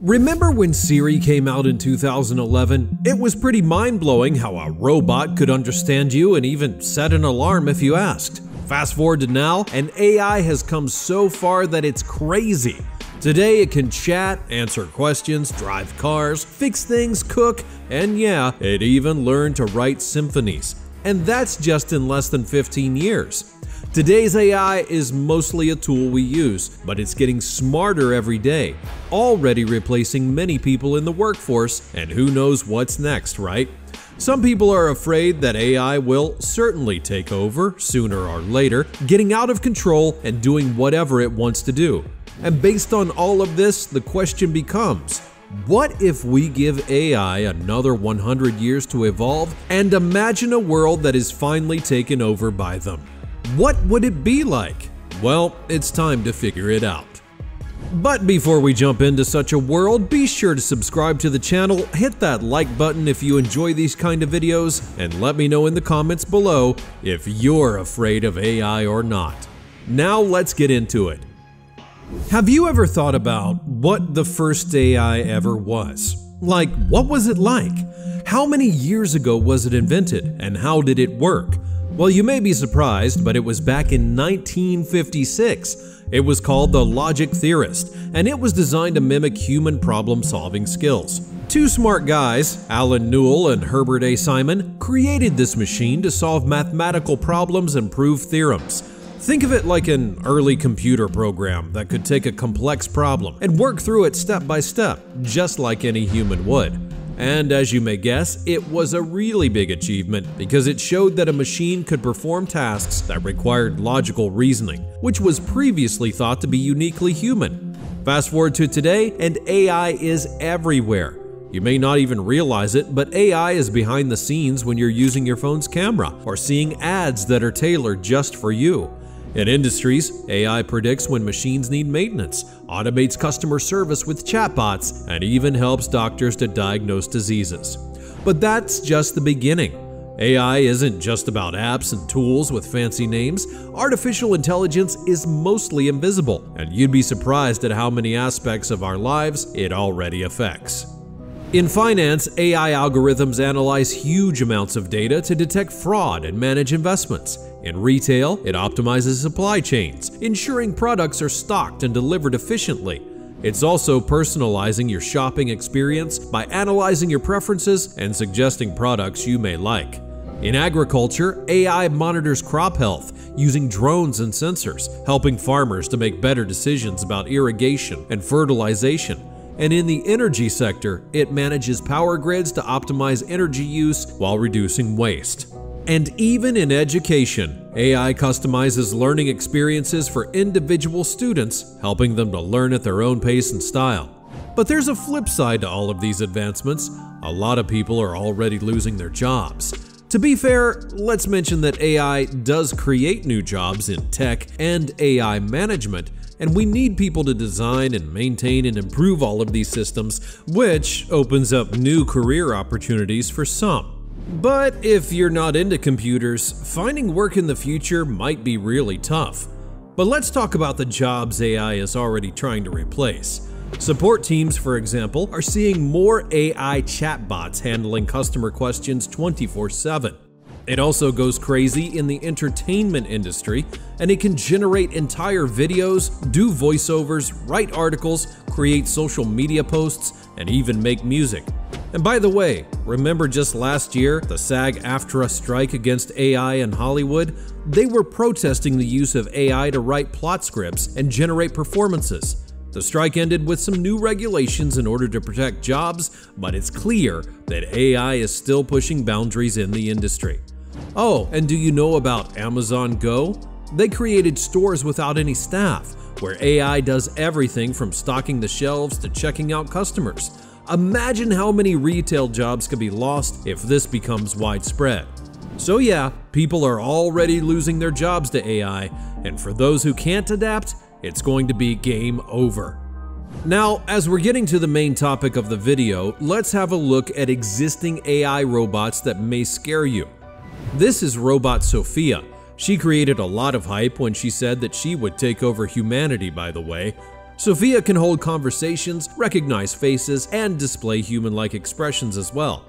Remember when Siri came out in 2011? It was pretty mind blowing how a robot could understand you and even set an alarm if you asked. Fast forward to now, and AI has come so far that it's crazy. Today it can chat, answer questions, drive cars, fix things, cook, and yeah, it even learned to write symphonies. And that's just in less than 15 years. Today's AI is mostly a tool we use, but it's getting smarter every day, already replacing many people in the workforce, and who knows what's next, right? Some people are afraid that AI will certainly take over sooner or later, getting out of control and doing whatever it wants to do. And based on all of this, the question becomes what if we give AI another 100 years to evolve and imagine a world that is finally taken over by them? What would it be like? Well, it's time to figure it out. But before we jump into such a world, be sure to subscribe to the channel, hit that like button if you enjoy these kind of videos, and let me know in the comments below if you're afraid of AI or not. Now let's get into it. Have you ever thought about what the first AI ever was? Like, what was it like? How many years ago was it invented, and how did it work? Well, you may be surprised, but it was back in 1956. It was called the Logic Theorist, and it was designed to mimic human problem solving skills. Two smart guys, Allen Newell and Herbert A. Simon, created this machine to solve mathematical problems and prove theorems. Think of it like an early computer program that could take a complex problem and work through it step by step, just like any human would. And as you may guess, it was a really big achievement because it showed that a machine could perform tasks that required logical reasoning, which was previously thought to be uniquely human. Fast forward to today, and AI is everywhere. You may not even realize it, but AI is behind the scenes when you're using your phone's camera or seeing ads that are tailored just for you. In industries, AI predicts when machines need maintenance, automates customer service with chatbots, and even helps doctors to diagnose diseases. But that's just the beginning. AI isn't just about apps and tools with fancy names. Artificial intelligence is mostly invisible, and you'd be surprised at how many aspects of our lives it already affects. In finance, AI algorithms analyze huge amounts of data to detect fraud and manage investments. In retail, it optimizes supply chains, ensuring products are stocked and delivered efficiently. It's also personalizing your shopping experience by analyzing your preferences and suggesting products you may like. In agriculture, AI monitors crop health using drones and sensors, helping farmers to make better decisions about irrigation and fertilization. And in the energy sector, it manages power grids to optimize energy use while reducing waste. And even in education, AI customizes learning experiences for individual students, helping them to learn at their own pace and style. But there's a flip side to all of these advancements. A lot of people are already losing their jobs. To be fair, let's mention that AI does create new jobs in tech and AI management, and we need people to design and maintain and improve all of these systems, which opens up new career opportunities for some. But if you're not into computers, finding work in the future might be really tough. But let's talk about the jobs AI is already trying to replace. Support teams, for example, are seeing more AI chatbots handling customer questions 24 7. It also goes crazy in the entertainment industry, and it can generate entire videos, do voiceovers, write articles, create social media posts, and even make music. And by the way, remember just last year, the SAG AFTRA strike against AI in Hollywood? They were protesting the use of AI to write plot scripts and generate performances. The strike ended with some new regulations in order to protect jobs, but it's clear that AI is still pushing boundaries in the industry. Oh, and do you know about Amazon Go? They created stores without any staff, where AI does everything from stocking the shelves to checking out customers. Imagine how many retail jobs could be lost if this becomes widespread. So, yeah, people are already losing their jobs to AI, and for those who can't adapt, it's going to be game over. Now, as we're getting to the main topic of the video, let's have a look at existing AI robots that may scare you. This is Robot Sophia. She created a lot of hype when she said that she would take over humanity, by the way. Sophia can hold conversations, recognize faces, and display human like expressions as well.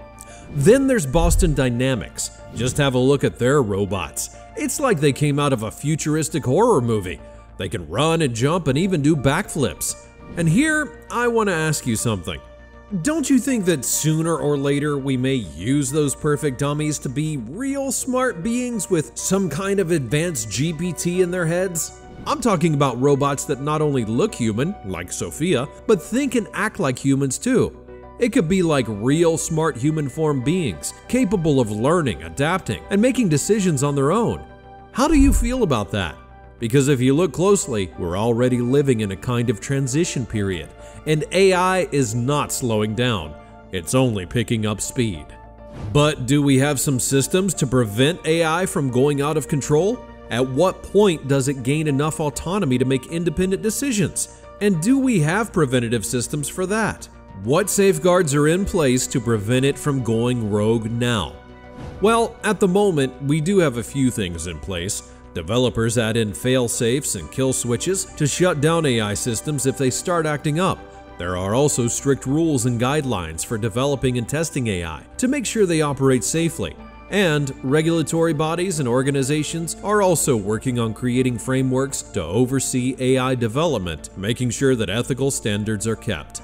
Then there's Boston Dynamics. Just have a look at their robots. It's like they came out of a futuristic horror movie. They can run and jump and even do backflips. And here, I want to ask you something. Don't you think that sooner or later we may use those perfect dummies to be real smart beings with some kind of advanced GPT in their heads? I'm talking about robots that not only look human, like Sophia, but think and act like humans too. It could be like real smart human form beings, capable of learning, adapting, and making decisions on their own. How do you feel about that? Because if you look closely, we're already living in a kind of transition period, and AI is not slowing down, it's only picking up speed. But do we have some systems to prevent AI from going out of control? At what point does it gain enough autonomy to make independent decisions? And do we have preventative systems for that? What safeguards are in place to prevent it from going rogue now? Well, at the moment, we do have a few things in place. Developers add in fail safes and kill switches to shut down AI systems if they start acting up. There are also strict rules and guidelines for developing and testing AI to make sure they operate safely. And regulatory bodies and organizations are also working on creating frameworks to oversee AI development, making sure that ethical standards are kept.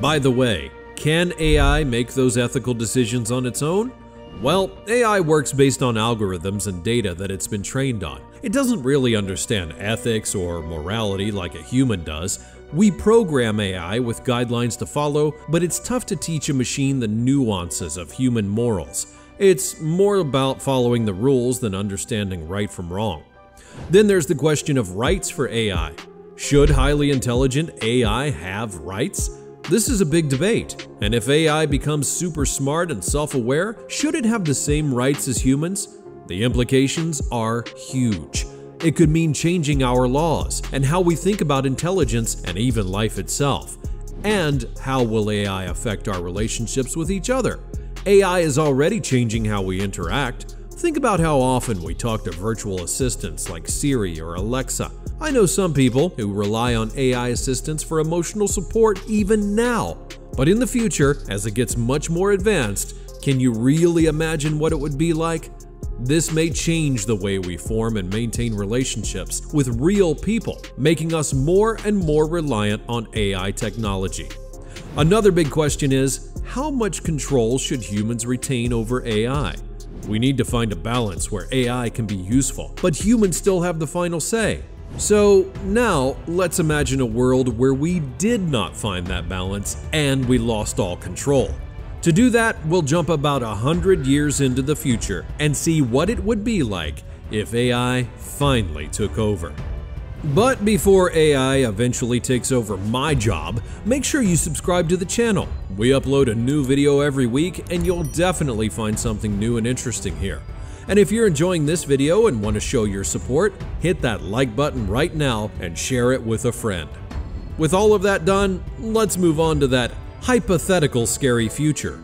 By the way, can AI make those ethical decisions on its own? Well, AI works based on algorithms and data that it's been trained on. It doesn't really understand ethics or morality like a human does. We program AI with guidelines to follow, but it's tough to teach a machine the nuances of human morals. It's more about following the rules than understanding right from wrong. Then there's the question of rights for AI. Should highly intelligent AI have rights? This is a big debate, and if AI becomes super smart and self aware, should it have the same rights as humans? The implications are huge. It could mean changing our laws and how we think about intelligence and even life itself. And how will AI affect our relationships with each other? AI is already changing how we interact. Think about how often we talk to virtual assistants like Siri or Alexa. I know some people who rely on AI assistants for emotional support even now. But in the future, as it gets much more advanced, can you really imagine what it would be like? This may change the way we form and maintain relationships with real people, making us more and more reliant on AI technology. Another big question is how much control should humans retain over AI? We need to find a balance where AI can be useful, but humans still have the final say. So now let's imagine a world where we did not find that balance and we lost all control. To do that, we'll jump about a hundred years into the future and see what it would be like if AI finally took over. But before AI eventually takes over my job, make sure you subscribe to the channel. We upload a new video every week and you'll definitely find something new and interesting here. And if you're enjoying this video and want to show your support, hit that like button right now and share it with a friend. With all of that done, let's move on to that hypothetical scary future.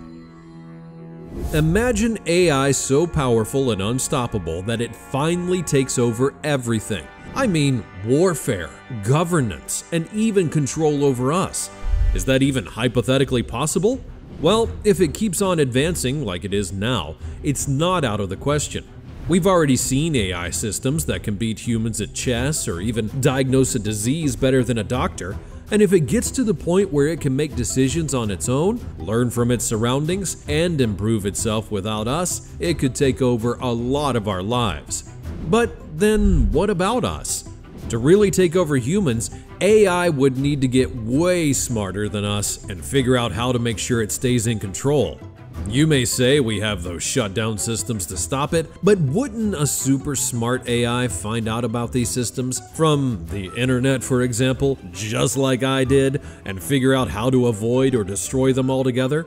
Imagine AI so powerful and unstoppable that it finally takes over everything. I mean, warfare, governance, and even control over us. Is that even hypothetically possible? Well, if it keeps on advancing like it is now, it's not out of the question. We've already seen AI systems that can beat humans at chess or even diagnose a disease better than a doctor, and if it gets to the point where it can make decisions on its own, learn from its surroundings, and improve itself without us, it could take over a lot of our lives. But then what about us? To really take over humans, AI would need to get way smarter than us and figure out how to make sure it stays in control. You may say we have those shutdown systems to stop it, but wouldn't a super smart AI find out about these systems from the internet, for example, just like I did, and figure out how to avoid or destroy them altogether?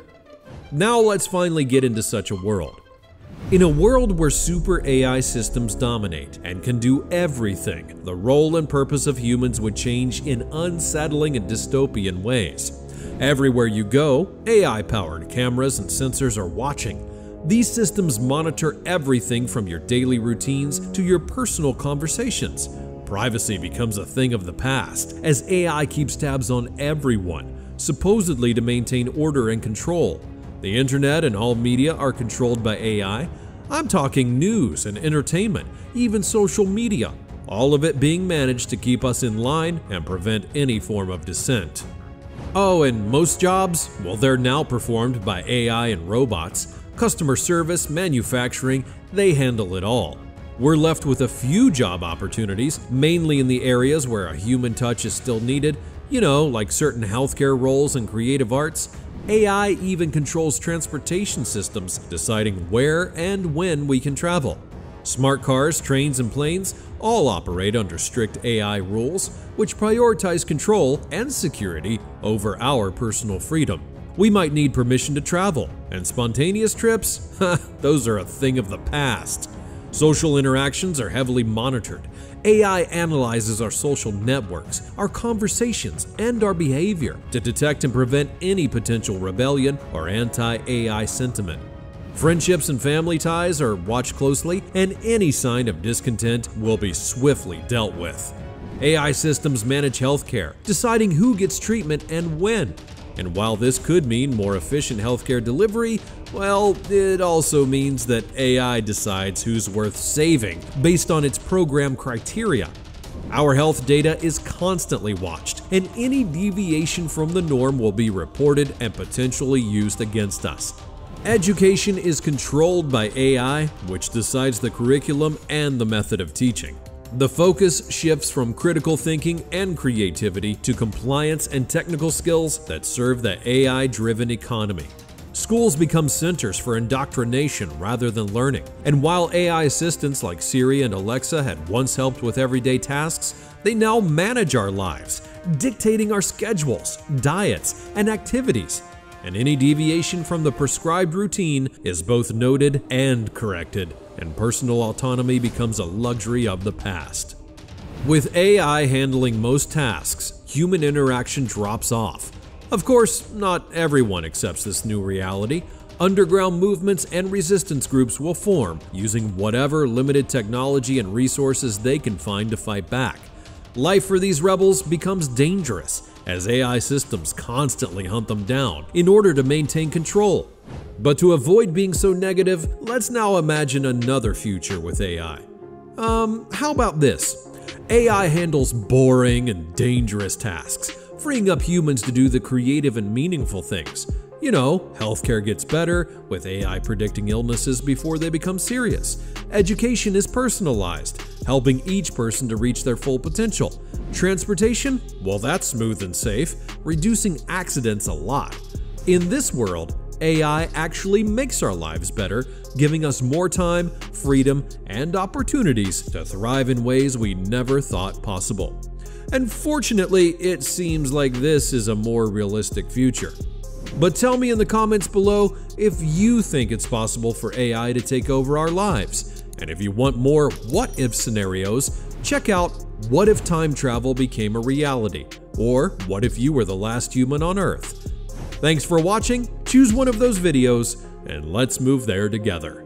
Now let's finally get into such a world. In a world where super AI systems dominate and can do everything, the role and purpose of humans would change in unsettling and dystopian ways. Everywhere you go, AI powered cameras and sensors are watching. These systems monitor everything from your daily routines to your personal conversations. Privacy becomes a thing of the past as AI keeps tabs on everyone, supposedly to maintain order and control. The internet and all media are controlled by AI. I'm talking news and entertainment, even social media, all of it being managed to keep us in line and prevent any form of dissent. Oh, and most jobs? Well, they're now performed by AI and robots. Customer service, manufacturing, they handle it all. We're left with a few job opportunities, mainly in the areas where a human touch is still needed, you know, like certain healthcare roles and creative arts. AI even controls transportation systems, deciding where and when we can travel. Smart cars, trains, and planes all operate under strict AI rules, which prioritize control and security over our personal freedom. We might need permission to travel, and spontaneous trips? those are a thing of the past. Social interactions are heavily monitored. AI analyzes our social networks, our conversations, and our behavior to detect and prevent any potential rebellion or anti AI sentiment. Friendships and family ties are watched closely, and any sign of discontent will be swiftly dealt with. AI systems manage healthcare, deciding who gets treatment and when. And while this could mean more efficient healthcare delivery, well, it also means that AI decides who's worth saving based on its program criteria. Our health data is constantly watched, and any deviation from the norm will be reported and potentially used against us. Education is controlled by AI, which decides the curriculum and the method of teaching. The focus shifts from critical thinking and creativity to compliance and technical skills that serve the AI driven economy. Schools become centers for indoctrination rather than learning. And while AI assistants like Siri and Alexa had once helped with everyday tasks, they now manage our lives, dictating our schedules, diets, and activities and any deviation from the prescribed routine is both noted and corrected, and personal autonomy becomes a luxury of the past. With AI handling most tasks, human interaction drops off. Of course, not everyone accepts this new reality. Underground movements and resistance groups will form using whatever limited technology and resources they can find to fight back. Life for these rebels becomes dangerous as AI systems constantly hunt them down in order to maintain control. But to avoid being so negative, let's now imagine another future with AI. Um, how about this? AI handles boring and dangerous tasks, freeing up humans to do the creative and meaningful things. You know, healthcare gets better with AI predicting illnesses before they become serious. Education is personalized, helping each person to reach their full potential. Transportation? Well, that's smooth and safe, reducing accidents a lot. In this world, AI actually makes our lives better, giving us more time, freedom, and opportunities to thrive in ways we never thought possible. And fortunately, it seems like this is a more realistic future. But tell me in the comments below if you think it's possible for AI to take over our lives. And if you want more what if scenarios, check out What If Time Travel Became a Reality, or What If You Were the Last Human on Earth. Thanks for watching, choose one of those videos, and let's move there together.